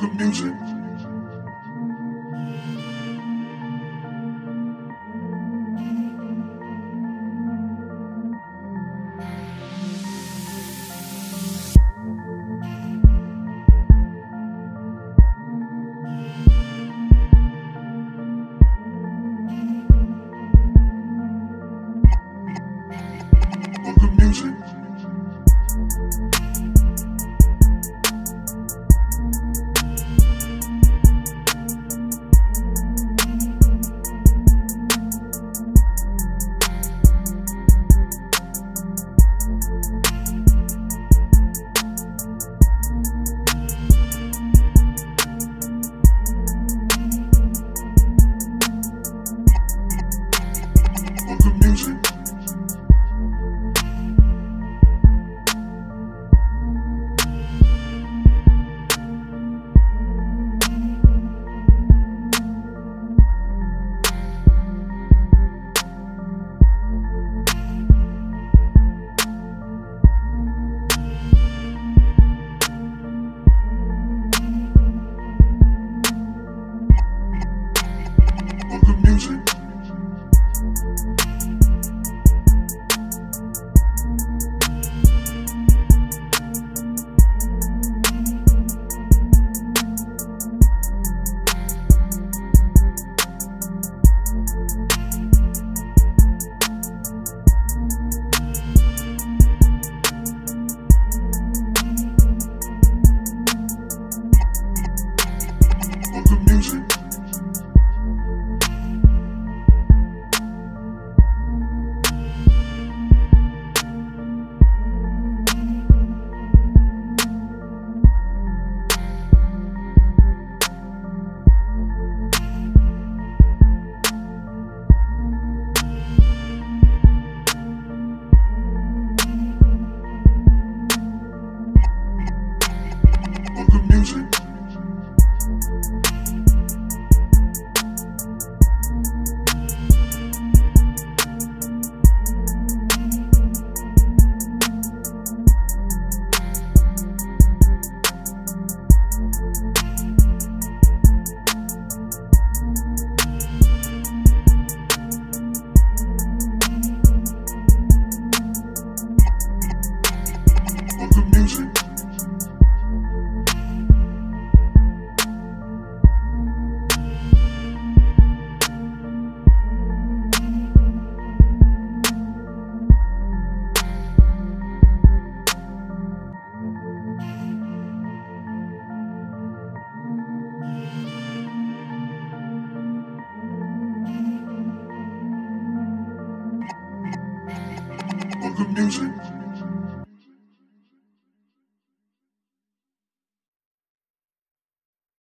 the music. Music. Music. the music.